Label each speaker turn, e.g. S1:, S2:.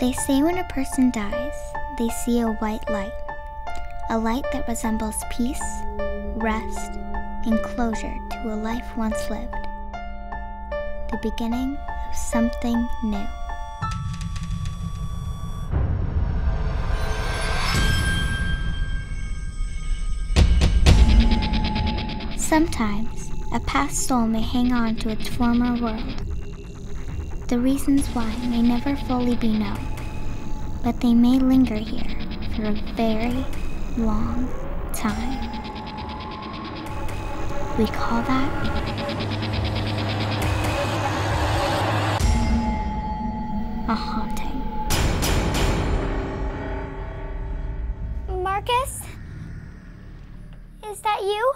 S1: They say when a person dies, they see a white light, a light that resembles peace, rest, and closure to a life once lived, the beginning of something new. Sometimes, a past soul may hang on to its former world. The reasons why may never fully be known, but they may linger here for a very long time. We call that a haunting.
S2: Marcus? Is that you?